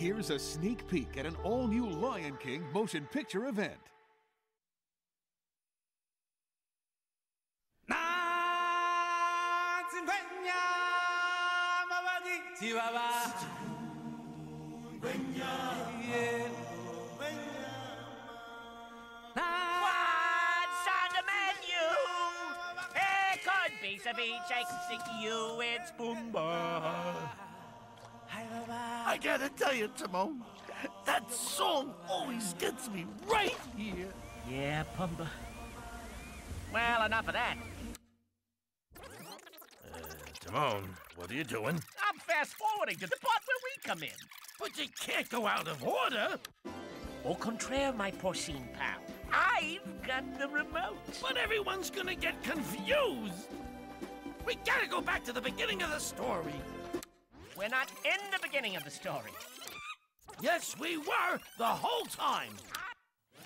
Here's a sneak peek at an all new Lion King motion picture event. What's on the menu? It could be can sing you, it's Pumbaa. I gotta tell you, Timon, that song always gets me right here. Yeah, Pumbaa. Well, enough of that. Uh, Timon, what are you doing? I'm fast forwarding to the part where we come in. But you can't go out of order. Au contraire, my porcine pal. I've got the remote. But everyone's gonna get confused. We gotta go back to the beginning of the story. We're not in the beginning of the story. Yes, we were the whole time.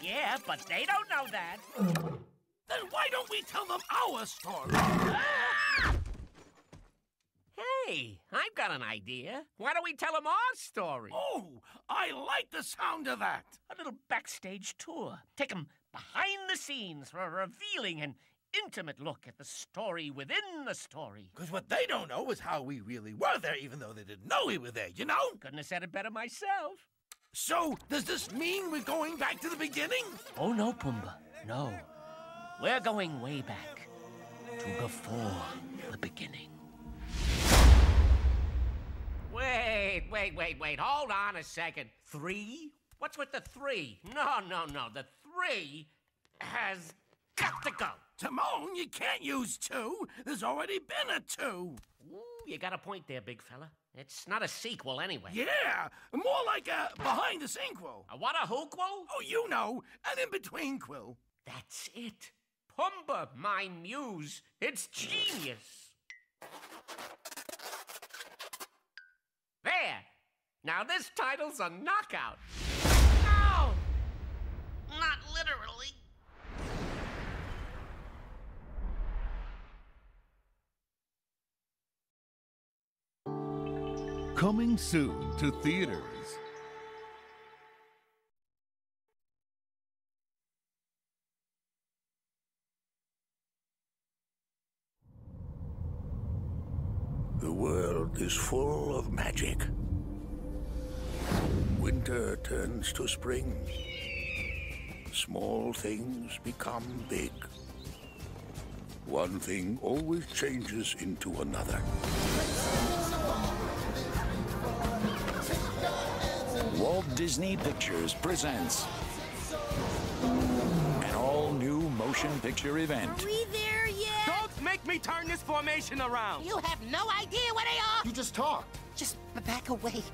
Yeah, but they don't know that. Then why don't we tell them our story? Ah! Hey, I've got an idea. Why don't we tell them our story? Oh, I like the sound of that. A little backstage tour. Take them behind the scenes for a revealing and intimate look at the story within the story. Because what they don't know is how we really were there, even though they didn't know we were there, you know? Couldn't have said it better myself. So, does this mean we're going back to the beginning? Oh, no, Pumbaa. No. We're going way back to before the beginning. Wait, wait, wait, wait. Hold on a second. Three? What's with the three? No, no, no. The three has got to go. Timon, you can't use two. There's already been a two. Ooh, you got a point there, big fella. It's not a sequel anyway. Yeah, more like a behind the sequel. A what a hookquel? Oh, you know, an in between quill. That's it. Pumbaa, my muse. It's genius. There. Now this title's a knockout. Coming soon to theaters. The world is full of magic. Winter turns to spring. Small things become big. One thing always changes into another. Walt Disney Pictures presents an all new motion picture event. We there yet? Don't make me turn this formation around. You have no idea where they are. You just talked. Just back away,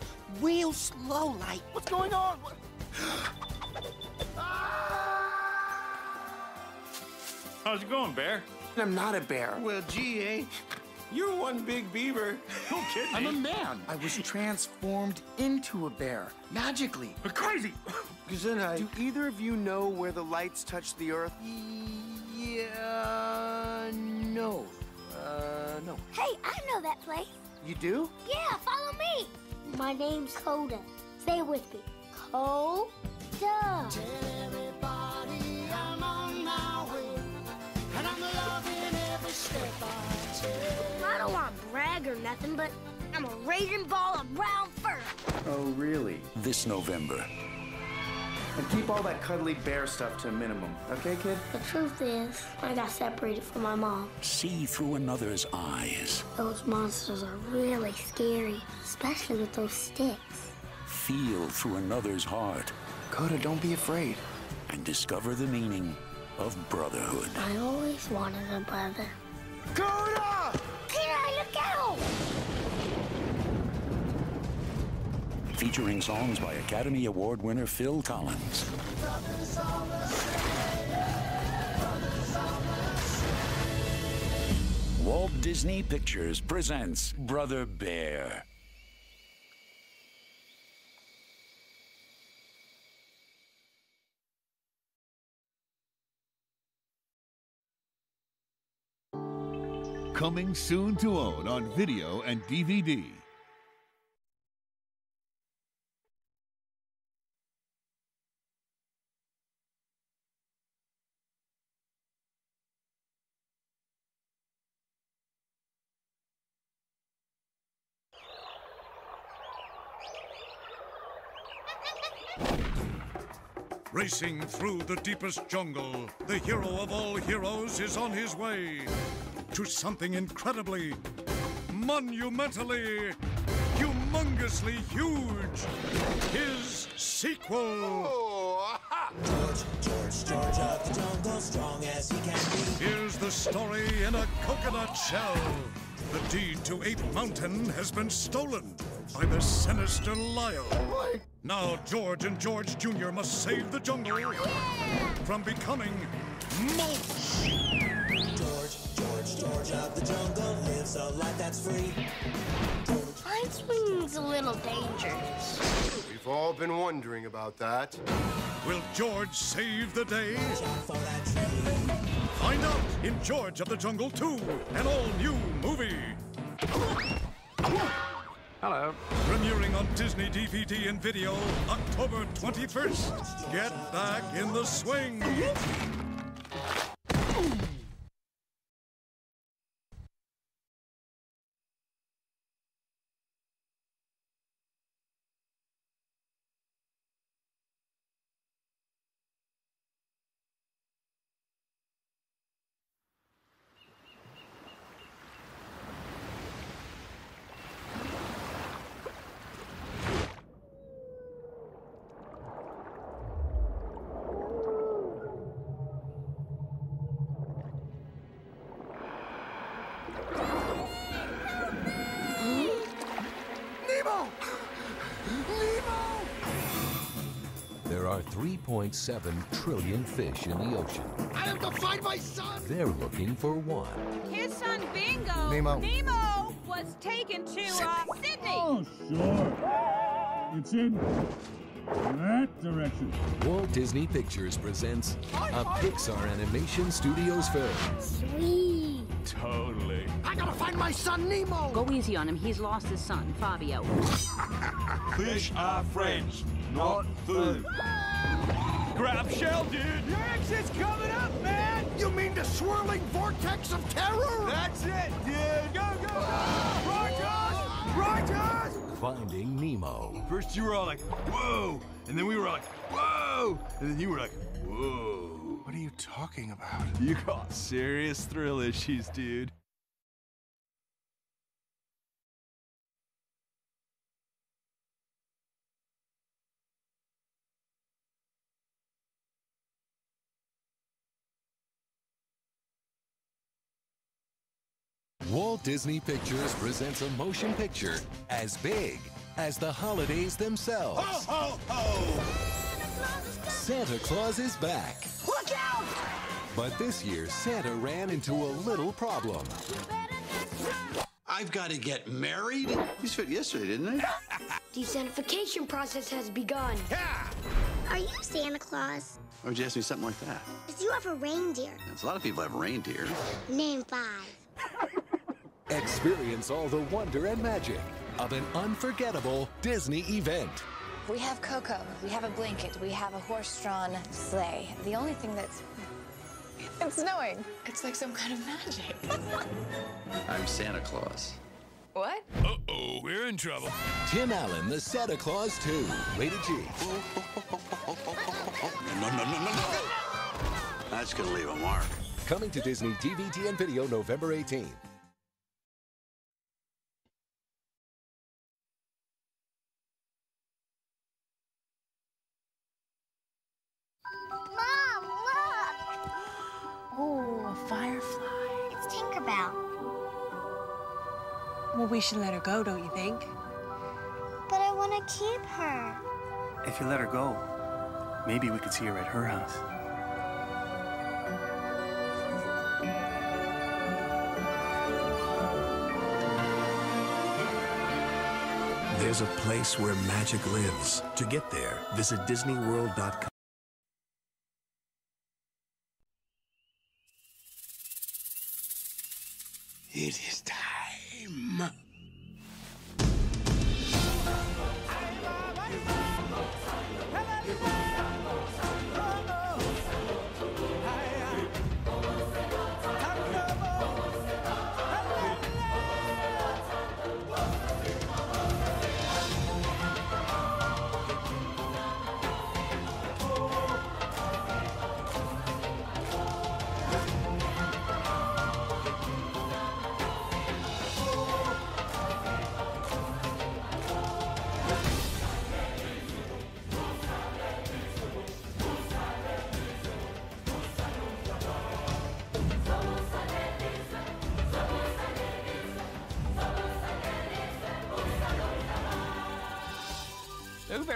real slow, like. What's going on? What- How's it going, Bear? I'm not a bear. Well, gee, eh? You're one big beaver. Don't kid I'm a man. I was transformed into a bear magically. You're crazy. Gesundheit. Do either of you know where the lights touch the earth? Yeah, no. Uh, no. Hey, I know that place. You do? Yeah, follow me. My name's Koda. Say it with me. Koda. Want or nothing, but I'm a raging ball of brown fur. Oh, really? This November, And keep all that cuddly bear stuff to a minimum, okay, kid? The truth is, I got separated from my mom. see through another's eyes, Those monsters are really scary, especially with those sticks. feel through another's heart, Koda, don't be afraid. and discover the meaning of brotherhood. I always wanted a brother. Koda! Featuring songs by Academy Award winner Phil Collins. Walt Disney Pictures presents Brother Bear. Coming soon to own on video and DVD. Racing through the deepest jungle, the hero of all heroes is on his way to something incredibly, monumentally, humongously huge. His sequel. George, George, George of the jungle, strong as he can be. Here's the story in a coconut shell. The deed to Ape Mountain has been stolen by the sinister Lyle. Now George and George Jr. must save the jungle from becoming mulch. George, George, George of the jungle lives a life that's free. Pine swinging's a little dangerous. We've all been wondering about that. Will George save the day? Find out in George of the Jungle 2, an all-new movie. Hello. Premiering on Disney DVD and video October 21st. Get back in the swing. There are 3.7 trillion fish in the ocean. I have to find my son! They're looking for one. His son Bingo. Nemo. Nemo was taken to uh, Sydney. Oh, sure. It's in that direction. Walt Disney Pictures presents a Pixar Animation Studios film. Sweet. Totally. I gotta find my son Nemo! Go easy on him. He's lost his son, Fabio. Fish are friends, not food. Grab shell, dude! Your exit's coming up, man! You mean the swirling vortex of terror? That's it, dude! Go, go, go! Rogers! Rogers! Finding Nemo. First you were all like, whoa! And then we were like, whoa! And then you were like, whoa. What are you talking about? You got serious thrill issues, dude. Walt Disney Pictures presents a motion picture as big as the holidays themselves. Ho, ho, ho! Santa Claus is back. Look out! But this year, Santa ran into a little problem. I've got to get married? He's fit yesterday, didn't he? The Santification process has begun. Yeah! Are you Santa Claus? Why would you ask me something like that? Because you have a reindeer. There's a lot of people have reindeer. Name five. Experience all the wonder and magic of an unforgettable Disney event. We have Coco, we have a blanket, we have a horse-drawn sleigh. The only thing that's... It's snowing. It's like some kind of magic. I'm Santa Claus. what? Uh-oh, we're in trouble. Tim Allen, the Santa Clause 2, rated G. No, no, no, no, no. That's gonna leave a mark. Coming to Disney DVD and video November 18th. Well, we should let her go, don't you think? But I want to keep her. If you let her go, maybe we could see her at her house. There's a place where magic lives. To get there, visit DisneyWorld.com. It is time.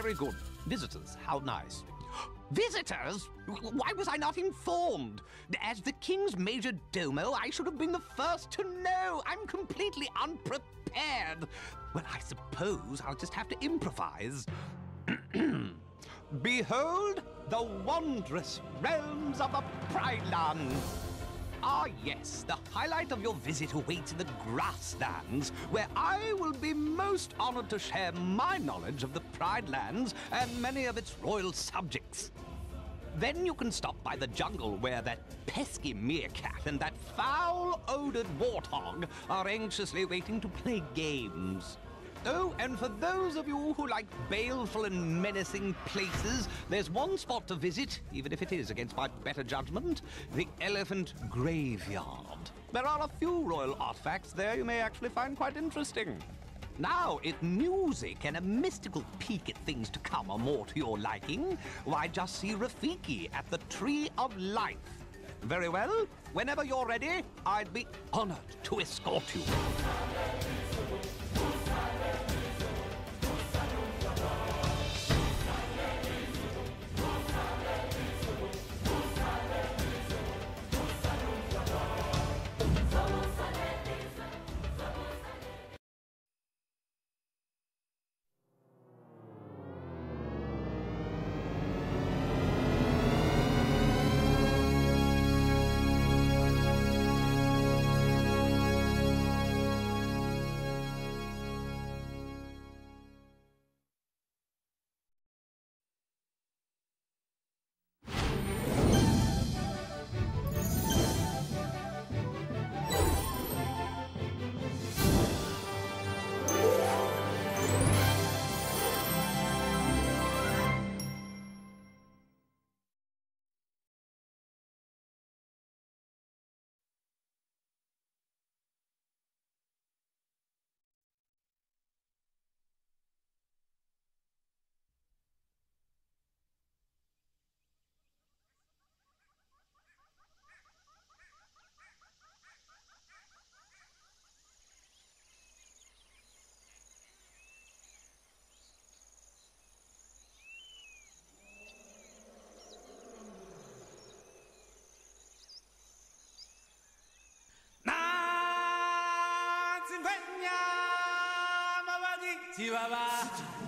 Very good. Visitors, how nice. Visitors? Why was I not informed? As the king's major domo, I should have been the first to know. I'm completely unprepared. Well, I suppose I'll just have to improvise. Behold the wondrous realms of the Pride Land. Ah, yes, the highlight of your visit awaits in the grasslands, where I will be most honored to share my knowledge of the Pride Lands and many of its royal subjects. Then you can stop by the jungle where that pesky meerkat and that foul-odored warthog are anxiously waiting to play games. Oh, and for those of you who like baleful and menacing places, there's one spot to visit, even if it is against my better judgment the Elephant Graveyard. There are a few royal artifacts there you may actually find quite interesting. Now, if music and a mystical peek at things to come are more to your liking, why just see Rafiki at the Tree of Life. Very well, whenever you're ready, I'd be honored to escort you. Chihuahua.